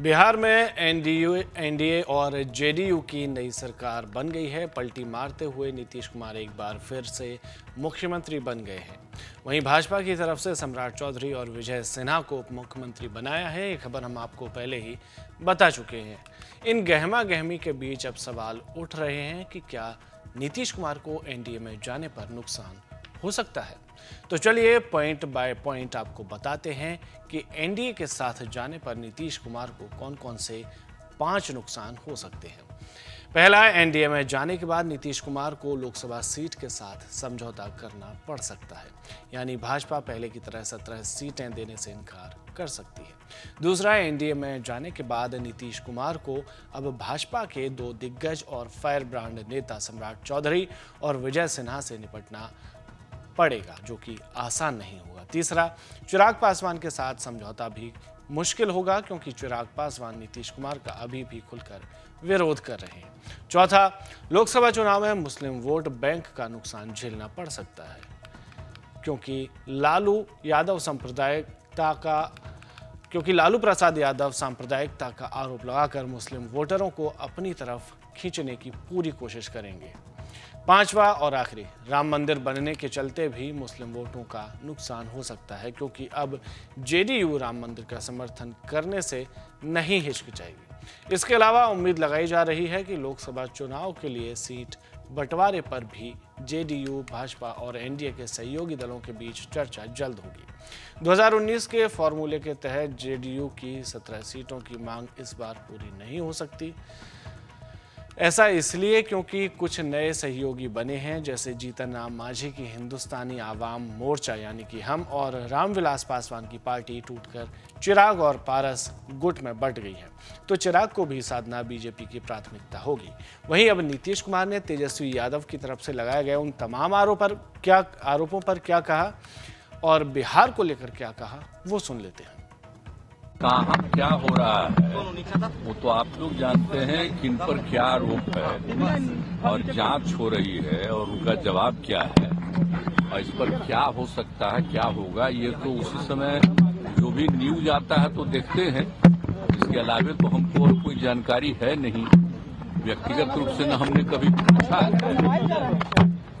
बिहार में NDU, NDA और JDU की नई सरकार बन गई है। पलटी मारते हुए नीतीश कुमार एक बार फिर से मुख्यमंत्री बन गए हैं। वहीं भाजपा की तरफ़ से सम्राट चौधरी और विजय सिन्हा को उप मुख्यमंत्री बनाया है। ये खबर हम आपको पहले ही बता चुके हैं। इन गहमा गहमी के बीच अब सवाल उठ रहे हैं कि क्या नीतीश कुमार को एनडीए में जाने पर नुकसान हो सकता है? तो चलिए पॉइंट बाय पॉइंट आपको बताते हैं कि एनडीए के साथ जाने पर नीतीश कुमार को कौन कौन से पाँच नुकसान हो सकते हैं। पहला एनडीए में जाने के बाद नीतीश कुमार को लोकसभा सीट के साथ समझौता करना पड़ सकता है। यानी भाजपा पहले की तरह सत्रह सीटें देने से इनकार कर सकती है। दूसरा एनडीए में जाने के बाद नीतीश कुमार को अब भाजपा के दो दिग्गज और फायर ब्रांड नेता सम्राट चौधरी और विजय सिन्हा से निपटना पड़ेगा, जो कि आसान नहीं होगा। तीसरा, चिराग पासवान के साथ समझौता भी मुश्किल होगा, क्योंकि चिराग पासवान नीतीश कुमार का अभी भी खुलकर विरोध कर रहे हैं। चौथा, लोकसभा चुनाव में मुस्लिम वोट बैंक का नुकसान झेलना पड़ सकता है, क्योंकि लालू यादव सांप्रदायिकता का, क्योंकि लालू प्रसाद यादव सांप्रदायिकता का आरोप लगाकर मुस्लिम वोटरों को अपनी तरफ़ खींचने की पूरी कोशिश करेंगे। पांचवा और आखिरी, राम मंदिर बनने के चलते भी मुस्लिम वोटों का नुकसान हो सकता है, क्योंकि अब जेडीयू राम मंदिर का समर्थन करने से नहीं हिचकिचाएगी। इसके अलावा उम्मीद लगाई जा रही है कि लोकसभा चुनाव के लिए सीट बंटवारे पर भी जेडीयू, भाजपा और एनडीए के सहयोगी दलों के बीच चर्चा जल्द होगी। 2019 के फॉर्मूले के तहत जेडीयू की 17 सीटों की मांग इस बार पूरी नहीं हो सकती। ऐसा इसलिए क्योंकि कुछ नए सहयोगी बने हैं, जैसे जीतन राम मांझी की हिंदुस्तानी आवाम मोर्चा, यानी कि हम और रामविलास पासवान की पार्टी टूटकर चिराग और पारस गुट में बट गई है। तो चिराग को भी साधना बीजेपी की प्राथमिकता होगी। वहीं अब नीतीश कुमार ने तेजस्वी यादव की तरफ़ से लगाए गए उन तमाम आरोप पर क्या, आरोपों पर क्या कहा और बिहार को लेकर क्या कहा, वो सुन लेते हैं। कहाँ क्या हो रहा है? वो तो आप लोग जानते हैं कि इन पर क्या आरोप है और जाँच हो रही है और उनका जवाब क्या है और इस पर क्या हो सकता है क्या होगा ये तो उसी समय जो भी न्यूज़ आता है तो देखते हैं। इसके अलावे तो हमको और कोई जानकारी है नहीं। व्यक्तिगत रूप से न हमने कभी पूछा है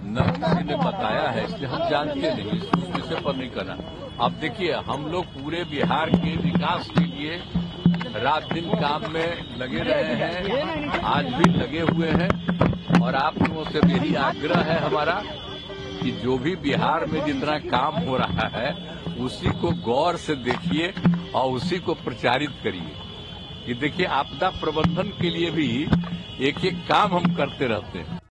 न किसी ने बताया है इसलिए हम जानते नहीं इस विषय पर नहीं करना। अब देखिए, हम लोग पूरे बिहार के विकास के लिए रात दिन काम में लगे रहे हैं, आज भी लगे हुए हैं, और आप लोगों से यही आग्रह है हमारा कि जो भी बिहार में जितना काम हो रहा है, उसी को गौर से देखिए और उसी को प्रचारित करिए। कि देखिए, आपदा प्रबंधन के लिए भी एक एक काम हम करते रहते हैं।